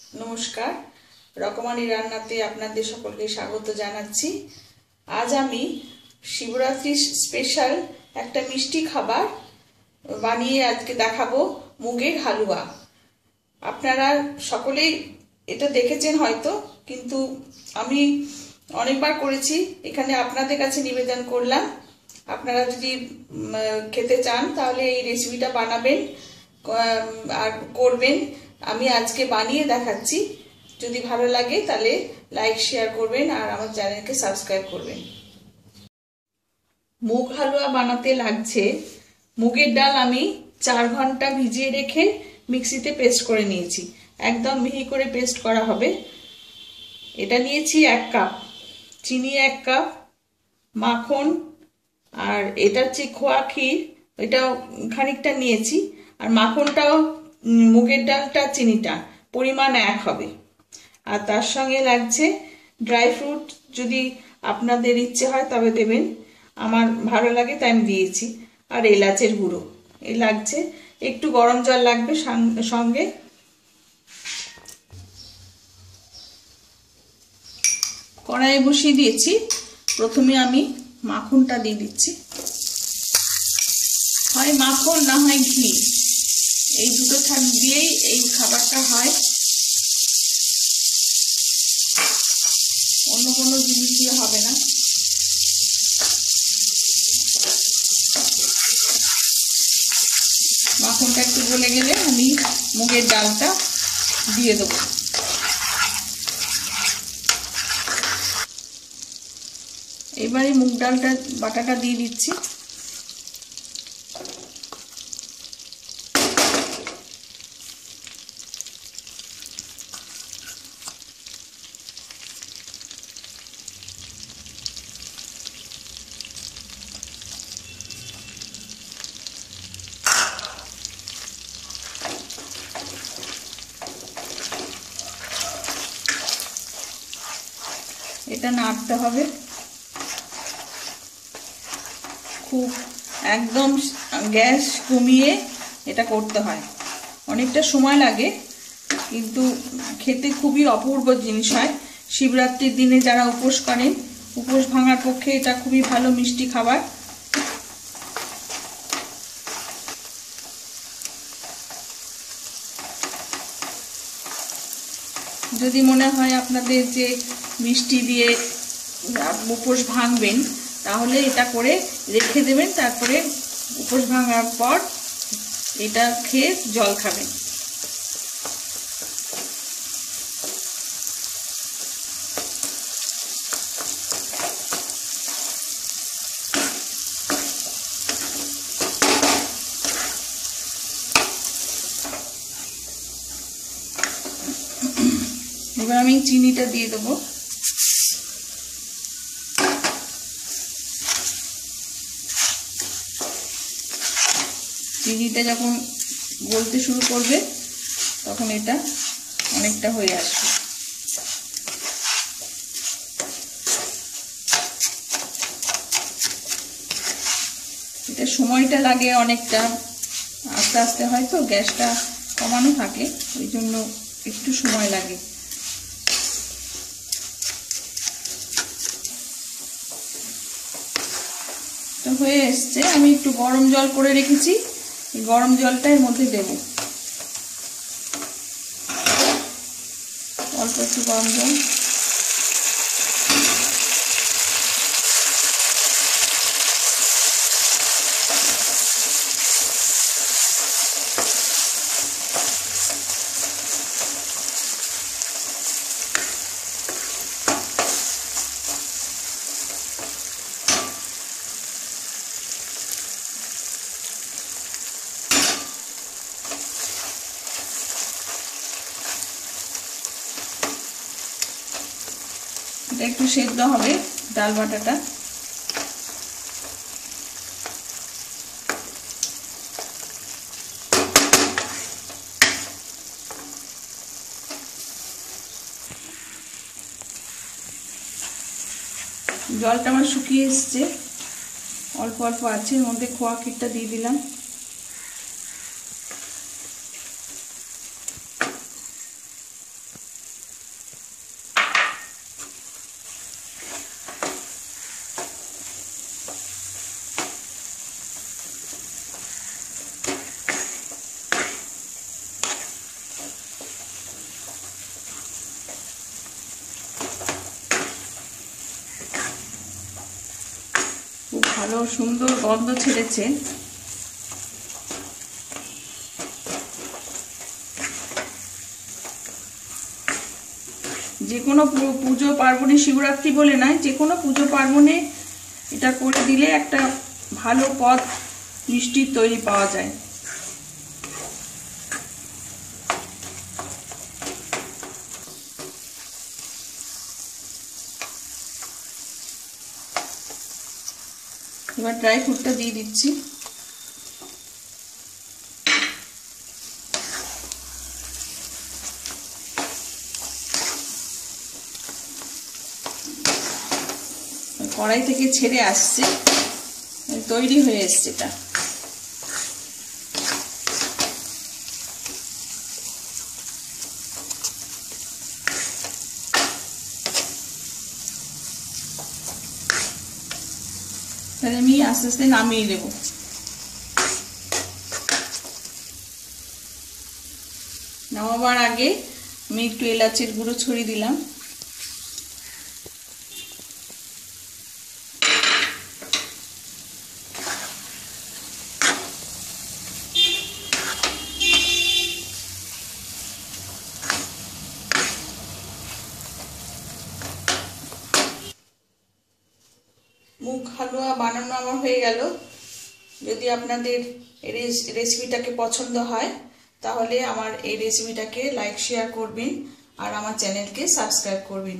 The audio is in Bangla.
নমস্কার। রকমারি রান্নাতে আপনাদের সকলকে স্বাগত জানাচ্ছি। আজ আমি শিবরাত্রি স্পেশাল একটা মিষ্টি খাবার বানিয়ে আজকে দেখাবো মুগের হালুয়া। আপনারা সকলেই এটা দেখেছেন হয়তো, কিন্তু আমি অনেকবার করেছি, এখানে আপনাদের কাছে নিবেদন করলাম। আপনারা যদি খেতে চান তাহলে এই রেসিপিটা বানাবেন। আর করবেন। আমি আজকে বানিয়ে দেখাচ্ছি। যদি ভালো লাগে তাহলে লাইক শেয়ার করবেন আর আমার চ্যানেলকে সাবস্ক্রাইব করবেন। মুগ হালুয়া বানাতে লাগছে। মুগের ডাল আমি চার ঘণ্টা ভিজিয়ে রেখে মিক্সিতে পেস্ট করে নিয়েছি। একদম মিহি করে পেস্ট করা হবে। এটা নিয়েছি এক কাপ চিনি এক কাপ মাখন, আর এটা হচ্ছে খোয়া ক্ষীর, এটাও খানিকটা নিয়েছি। আর মাখনটাও মুগের ডালটা, চিনিটা, পরিমাণ এক হবে। আর তার সঙ্গে লাগছে ড্রাই ফ্রুট, যদি আপনাদের ইচ্ছে হয় তবে দেবেন। আমার ভালো লাগে তাই আমি দিয়েছি। আর এলাচের গুঁড়ো, এ লাগছে। একটু গরম জল লাগবে সঙ্গে। কড়াইয়ে বসিয়ে দিয়েছি। প্রথমে আমি মাখনটা দিয়ে দিচ্ছি। হয় মাখন, না হয় ঘি। এই দুটো থাক দিয়েই এই খাবারটা হয়। অন্য কোনো জিনিস দিয়ে হবে না। মাখনটা একটু গলে গেলে আমি মুগের ডালটা দিয়ে দেবো। এবারে মুগ ডালটা বাটাটা দিয়ে দিচ্ছি। এটা নাড়তে হবে। খুব একদম গ্যাস কমিয়ে এটা করতে হয়। অনেকটা সময় লাগে, কিন্তু খেতে খুবই অপূর্ব জিনিস হয়। শিবরাত্রির দিনে যারা উপোস করেন, উপোস ভাঙার পক্ষে এটা খুবই ভালো মিষ্টি খাবার। যদি মনে হয় আপনাদের যে মিষ্টি দিয়ে উপোস ভাঙবেন, তাহলে এটা করে রেখে দেবেন, তারপরে উপোস ভাঙার পর এটা খেয়ে জল খাবেন। এবার আমি চিনিটা দিয়ে দেবো। চিনিটা যখন গলতে শুরু করবে, তখন এটা অনেকটা হয়ে আসবে। এটা সময়টা লাগে অনেকটা, আস্তে আস্তে হয়তো গ্যাসটা কমানো থাকে, ওই জন্য একটু সময় লাগে। তো হয়ে এসছে, আমি একটু গরম জল করে রেখেছি। গরম জলটা এর মধ্যে দেব। অল্প একটু গরম জল। একটু সেদ্ধ হবে ডাল বাটাটা। জলটা আমার শুকিয়ে এসছে। অল্প অল্প আছে, এর মধ্যে খোয়া কিটটা দিয়ে দিলাম। ভালো সুন্দর গন্ধ ছেড়েছে। যে কোনো পুজো পার্বণে শিবরাত্রি বলে নয়, যে কোনো পুজো পার্বণে এটা করে দিলে একটা ভালো পদ মিষ্টির তৈরি পাওয়া যায়। এবার ড্রাই ফ্রুটটা দিয়ে দিচ্ছি। কড়াই থেকে ছেড়ে আসছে। তৈরি হয়ে এসছে এটা। তাহলে আমি আস্তে আস্তে নামিয়ে দেবো নামাবার আগে আমি একটু এলাচের গুঁড়ো ছড়িয়ে দিলাম মুগ হালুয়া বানানো আমার হয়ে গেল। যদি আপনাদের রেসিপিটাকে পছন্দ হয়, তাহলে আমার এই রেসিপিটাকে লাইক, শেয়ার করবেন আর আমার চ্যানেলকে সাবস্ক্রাইব করবেন।